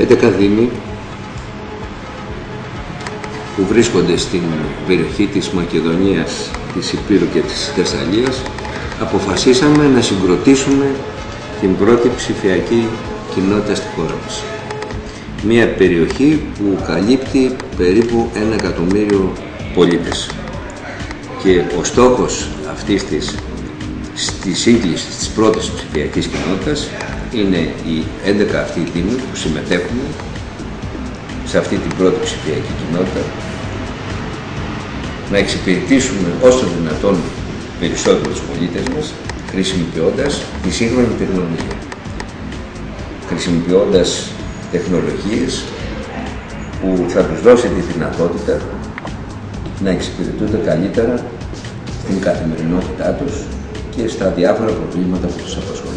11 δήμοι που βρίσκονται στην περιοχή της Μακεδονίας, της Υπήρου και της Θεσσαλίας αποφασίσαμε να συγκροτήσουμε την πρώτη ψηφιακή κοινότητα στη χώρα μας. Μια περιοχή που καλύπτει περίπου ένα εκατομμύριο πολίτες. Και ο στόχος αυτής της στη σύγκλησης της πρώτης ψηφιακής κοινότητας είναι οι 11 αυτοί οι δήμοι που συμμετέχουν σε αυτή την πρώτη ψηφιακή κοινότητα να εξυπηρετήσουμε όσο δυνατόν περισσότερο τους πολίτες μας χρησιμοποιώντας τη σύγχρονη τεχνολογία. Χρησιμοποιώντας τεχνολογίες που θα τους δώσει τη δυνατότητα να εξυπηρετούνται καλύτερα στην καθημερινότητά τους και στα διάφορα προβλήματα που τους απασχολούν.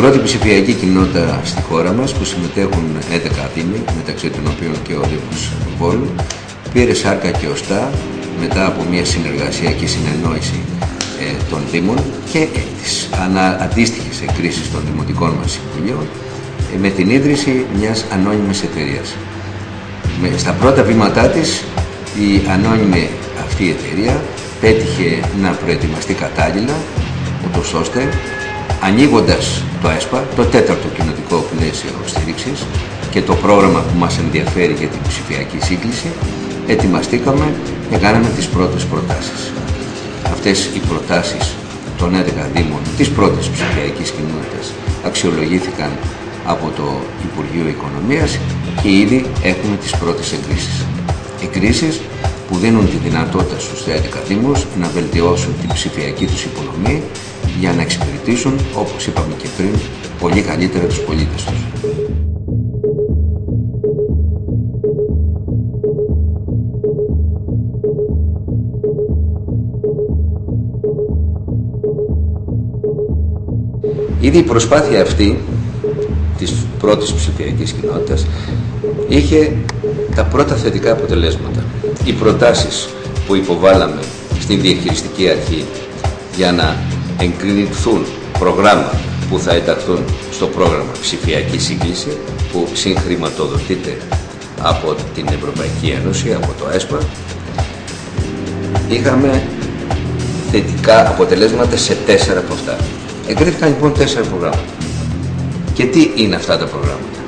Πρώτη ψηφιακή κοινότητα στη χώρα μας που συμμετέχουν 11 δήμοι, μεταξύ των οποίων και ο Δήμος Βόλου, πήρε σάρκα και οστά μετά από μια συνεργασία και συνεννόηση ε, των Δήμων και τις αντίστοιχες εκκρίσεις των Δημοτικών μας Συμβουλίων ε, με την ίδρυση μιας ανώνυμης εταιρείας. Στα πρώτα βήματά της η ανώνυμη αυτή εταιρεία πέτυχε να προετοιμαστεί κατάλληλα ούτως ώστε ανοίγοντας το ΕΣΠΑ, το τέταρτο κοινοτικό πλαίσιο στήριξης και το πρόγραμμα που μας ενδιαφέρει για την ψηφιακή σύγκληση, ετοιμαστήκαμε και κάναμε τις πρώτες προτάσεις. Αυτές οι προτάσεις των 11 Δήμων της πρώτης ψηφιακής κοινότητας αξιολογήθηκαν από το Υπουργείο Οικονομίας και ήδη έχουμε τις πρώτες εγκρίσεις. Εγκρίσεις που δίνουν τη δυνατότητα στους 11 Δήμους να βελτιώσουν την ψηφιακή τους υποδομή για να εξυπηρετήσουν, όπως είπαμε και πριν, πολύ καλύτερα τους πολίτες τους. Ήδη η προσπάθεια αυτή της πρώτης ψηφιακής κοινότητας είχε τα πρώτα θετικά αποτελέσματα. Οι προτάσεις που υποβάλαμε στην διαχειριστική αρχή για να εγκρινηθούν προγράμματα που θα ενταχθούν στο πρόγραμμα ψηφιακής σύγκλησης που συγχρηματοδοτείται από την Ευρωπαϊκή Ένωση, από το ΕΣΠΑ, είχαμε θετικά αποτελέσματα σε τέσσερα από αυτά. Εγκρίθηκαν λοιπόν τέσσερα προγράμματα. Και τι είναι αυτά τα προγράμματα;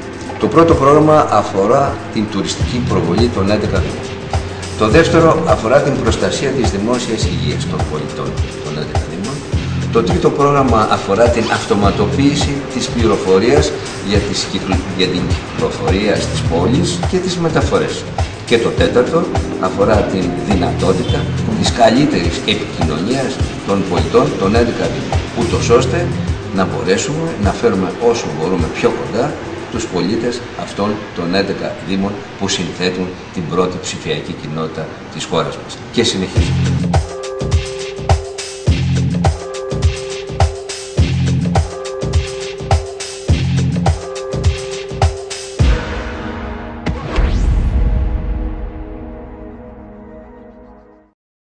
Το πρώτο πρόγραμμα αφορά την τουριστική προβολή των 11 Δήμων. Το δεύτερο αφορά την προστασία της δημόσιας υγείας των πολιτών των 11 Δήμων. Το τρίτο πρόγραμμα αφορά την αυτοματοποίηση της πληροφορίας για, για την κυκλοφορία στις πόλεις και τις μεταφορές. Και το τέταρτο αφορά την δυνατότητα της καλύτερης επικοινωνίας των πολιτών των 11 Δήμων, ούτως ώστε να μπορέσουμε να φέρουμε όσο μπορούμε πιο κοντά τους πολίτες αυτών των 11 Δήμων που συνθέτουν την πρώτη ψηφιακή κοινότητα της χώρας μας. Και συνεχίζουμε.